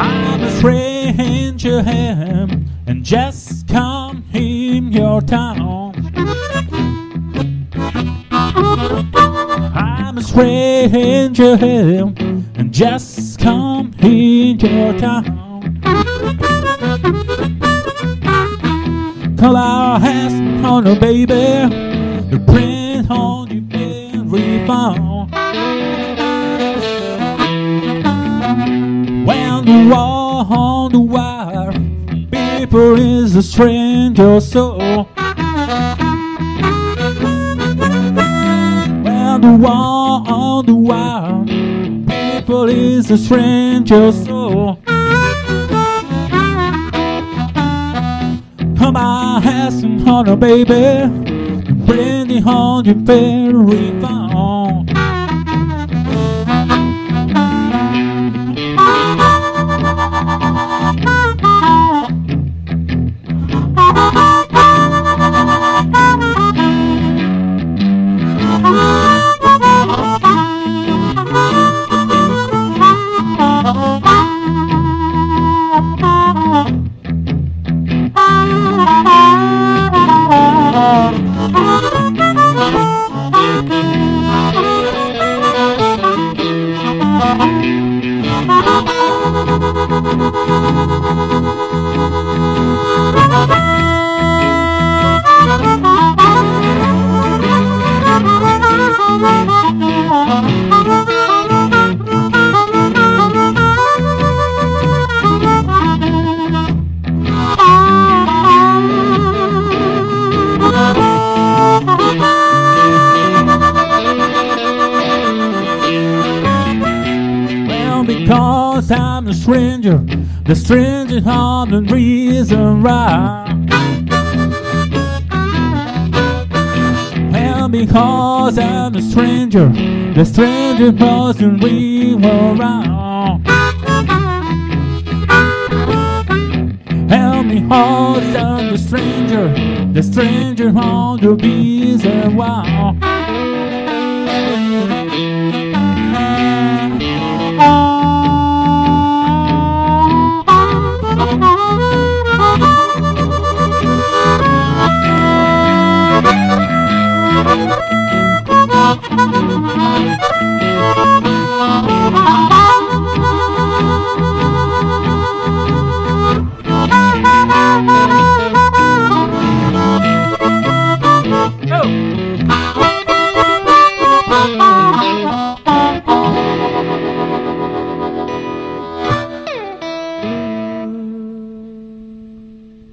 I'm a stranger him and just come in your town. I'm a stranger him and just come in your town. On the baby, the print on you every phone. When the wall on the wire, people is a stranger soul. When the wall on the wire, people is a stranger soul. On, asking on a baby, it on your very phone. Música because I'm a stranger, the stranger on the reason why. Well, because I'm a stranger, the stranger wasn't we were wrong. Help me, because I'm the stranger, the stranger on the reason why. Thank you.